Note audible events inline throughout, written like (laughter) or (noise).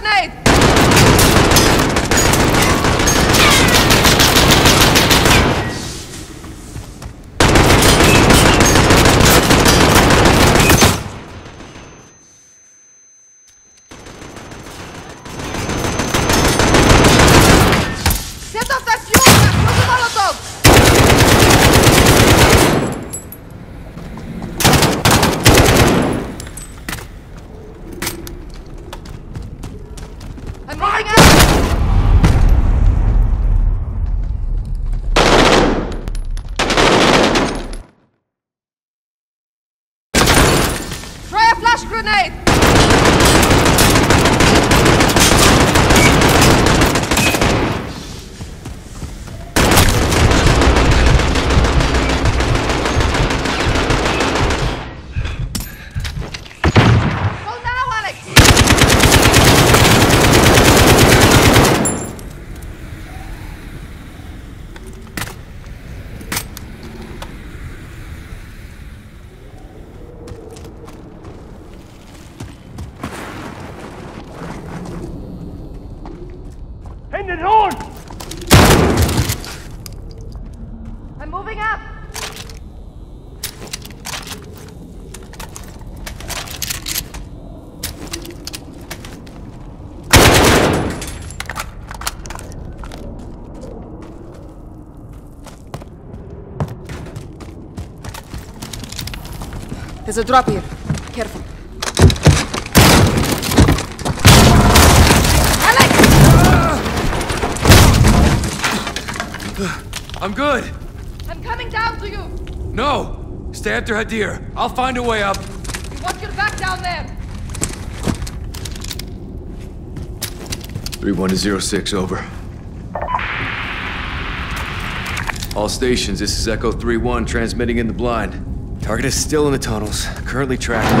grenade! Set I'm moving out! Try a flash grenade! Go now, Alex! Hände hoch! I'm moving up! There's a drop here. Careful. Alex! (sighs) I'm good. I'm coming down to you! No! Stay after Hadir. I'll find a way up. We want your back down there! 31 to 06, over. All stations, this is Echo 3-1 transmitting in the blind. Target is still in the tunnels, currently tracked.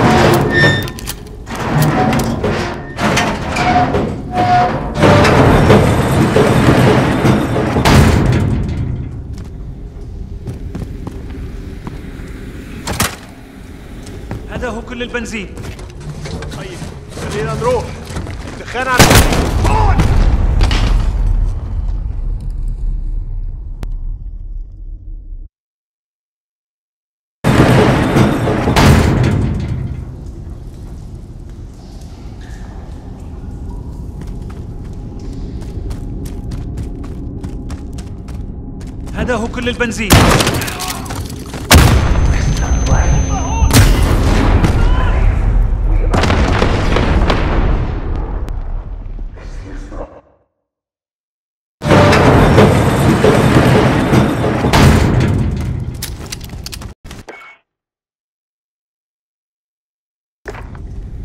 هذا هو كل البنزين طيب خلينا نروح الدخان على أخذه كل البنزين.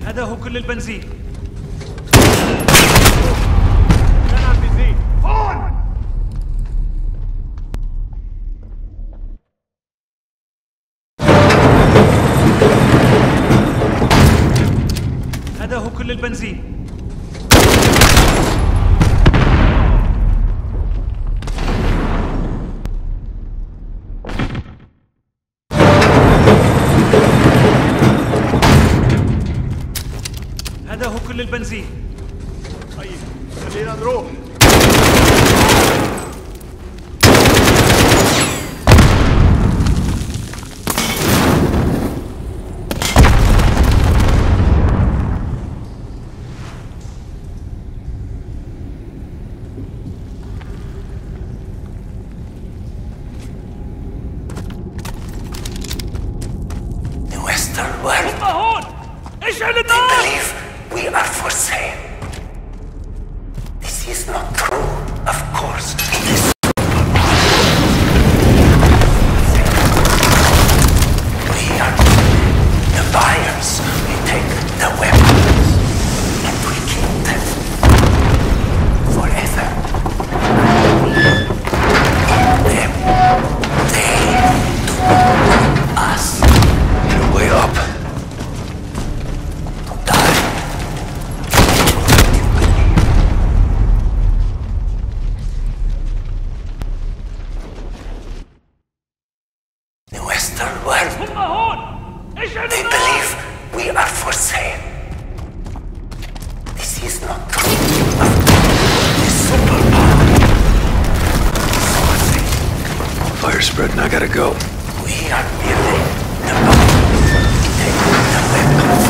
أخذه كل البنزين. هذا هو كل البنزين. هذا هو كل البنزين. طيب خلينا نروح. This is not true, of course. They believe we are for sale. This is not the view superpower. Fire spreading, I gotta go. We are merely the bomb. They the weapons.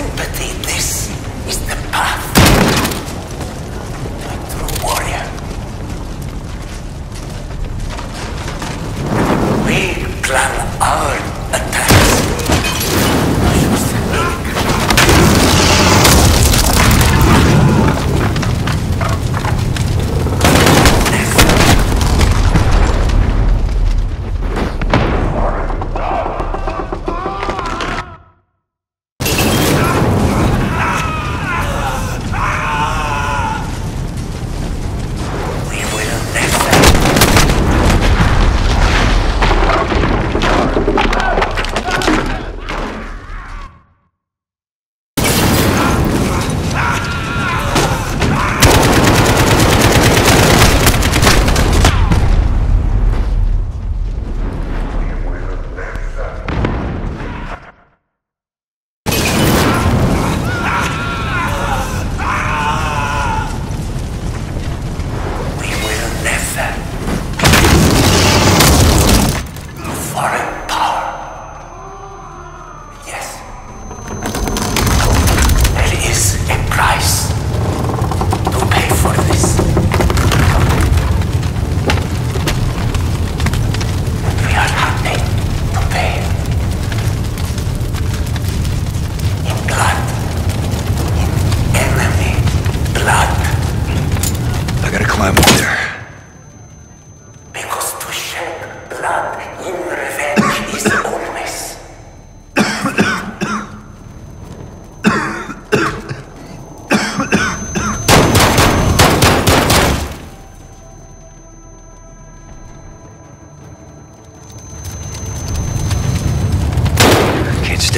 sympathy. This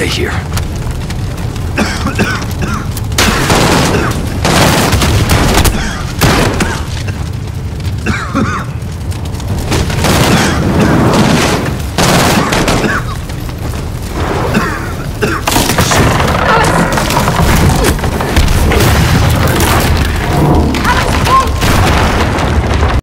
stay here.